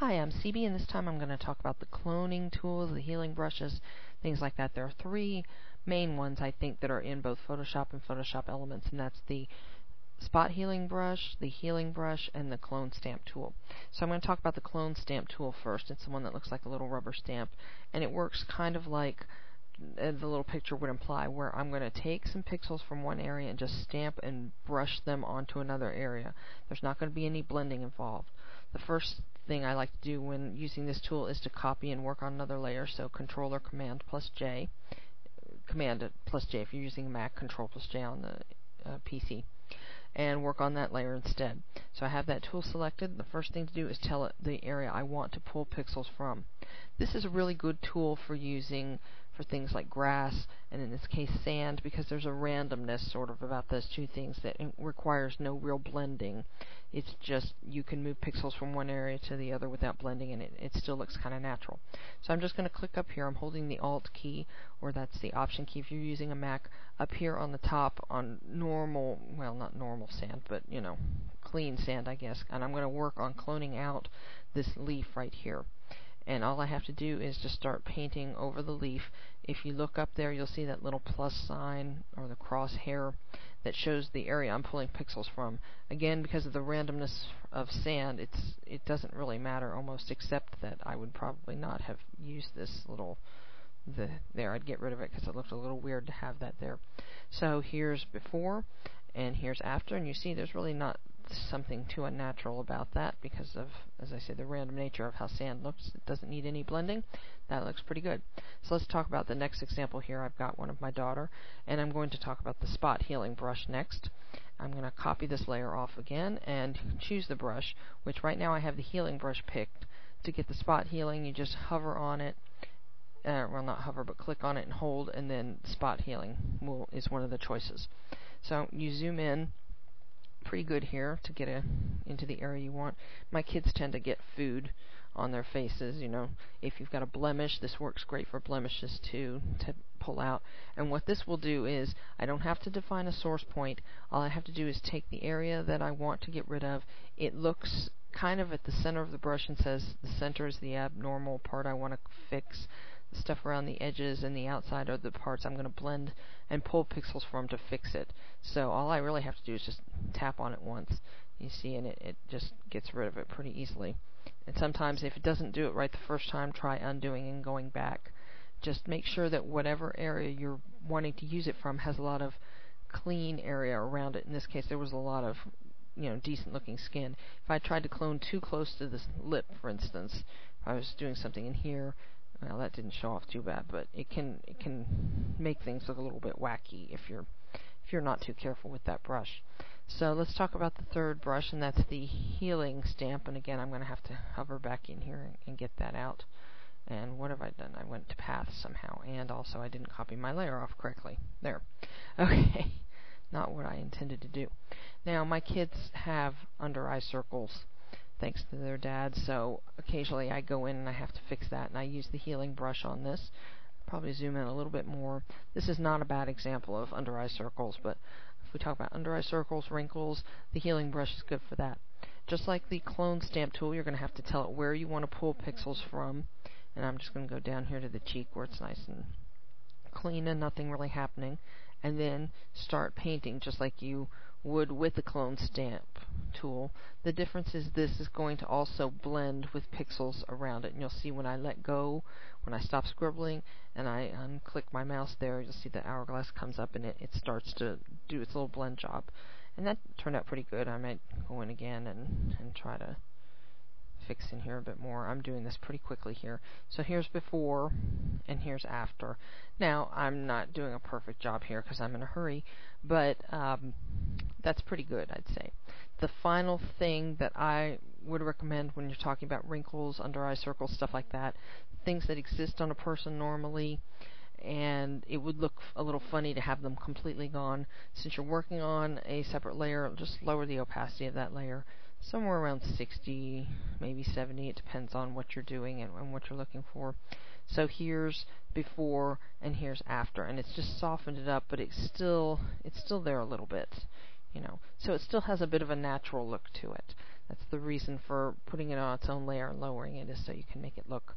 Hi, I'm CB, and this time I'm going to talk about the cloning tools, the healing brushes, things like that. There are three main ones I think that are in both Photoshop and Photoshop Elements, and that's the spot healing brush, the healing brush, and the clone stamp tool. So I'm going to talk about the clone stamp tool first. It's the one that looks like a little rubber stamp, and it works kind of like uh, the little picture would imply, where I'm going to take some pixels from one area and just stamp and brush them onto another area. There's not going to be any blending involved. The first thing I like to do when using this tool is to copy and work on another layer. So Control or Command plus J, Command plus J if you're using a Mac, Control plus J on the uh, PC, and work on that layer instead. So I have that tool selected. The first thing to do is tell it the area I want to pull pixels from. This is a really good tool for using for things like grass and in this case sand because there's a randomness sort of about those two things that requires no real blending. It's just you can move pixels from one area to the other without blending and it, it still looks kind of natural. So I'm just going to click up here. I'm holding the Alt key or that's the Option key if you're using a Mac up here on the top on normal, well not normal sand, but you know, clean sand I guess. And I'm going to work on cloning out this leaf right here and all I have to do is just start painting over the leaf. If you look up there, you'll see that little plus sign or the crosshair that shows the area I'm pulling pixels from. Again, because of the randomness of sand, it's it doesn't really matter almost, except that I would probably not have used this little the there. I'd get rid of it because it looked a little weird to have that there. So here's before, and here's after, and you see there's really not something too unnatural about that because of, as I said, the random nature of how sand looks. It doesn't need any blending. That looks pretty good. So let's talk about the next example here. I've got one of my daughter, and I'm going to talk about the spot healing brush next. I'm going to copy this layer off again and choose the brush, which right now I have the healing brush picked. To get the spot healing, you just hover on it, uh, well not hover, but click on it and hold, and then spot healing will, is one of the choices. So you zoom in pretty good here to get a, into the area you want. My kids tend to get food on their faces, you know. If you've got a blemish, this works great for blemishes too to pull out. And what this will do is I don't have to define a source point. All I have to do is take the area that I want to get rid of. It looks kind of at the center of the brush and says the center is the abnormal part I want to fix stuff around the edges and the outside are the parts I'm going to blend and pull pixels from to fix it. So all I really have to do is just tap on it once. You see, and it, it just gets rid of it pretty easily. And sometimes if it doesn't do it right the first time, try undoing and going back. Just make sure that whatever area you're wanting to use it from has a lot of clean area around it. In this case, there was a lot of you know decent looking skin. If I tried to clone too close to this lip, for instance, if I was doing something in here, well, that didn't show off too bad, but it can it can make things look a little bit wacky if you're if you're not too careful with that brush. So let's talk about the third brush, and that's the healing stamp. And again, I'm going to have to hover back in here and, and get that out. And what have I done? I went to path somehow, and also I didn't copy my layer off correctly. There. Okay. Not what I intended to do. Now, my kids have under eye circles thanks to their dad. So occasionally I go in and I have to fix that, and I use the healing brush on this. Probably zoom in a little bit more. This is not a bad example of under eye circles, but if we talk about under eye circles, wrinkles, the healing brush is good for that. Just like the clone stamp tool, you're going to have to tell it where you want to pull pixels from. And I'm just going to go down here to the cheek where it's nice and clean and nothing really happening. And then start painting just like you would with the clone stamp tool. The difference is this is going to also blend with pixels around it. And you'll see when I let go, when I stop scribbling, and I unclick my mouse there, you'll see the hourglass comes up and it, it starts to do its little blend job. And that turned out pretty good. I might go in again and, and try to fix in here a bit more. I'm doing this pretty quickly here. So here's before and here's after. Now, I'm not doing a perfect job here because I'm in a hurry, but um, that's pretty good, I'd say. The final thing that I would recommend when you're talking about wrinkles, under eye circles, stuff like that, things that exist on a person normally, and it would look a little funny to have them completely gone. Since you're working on a separate layer, just lower the opacity of that layer somewhere around 60, maybe 70. It depends on what you're doing and, and what you're looking for. So here's before and here's after, and it's just softened it up, but it's still it's still there a little bit you know. So it still has a bit of a natural look to it. That's the reason for putting it on its own layer and lowering it, is so you can make it look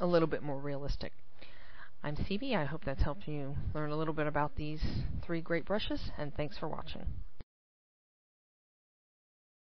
a little bit more realistic. I'm CB. I hope that's helped you learn a little bit about these three great brushes, and thanks for watching.